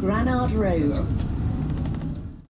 Granard Road.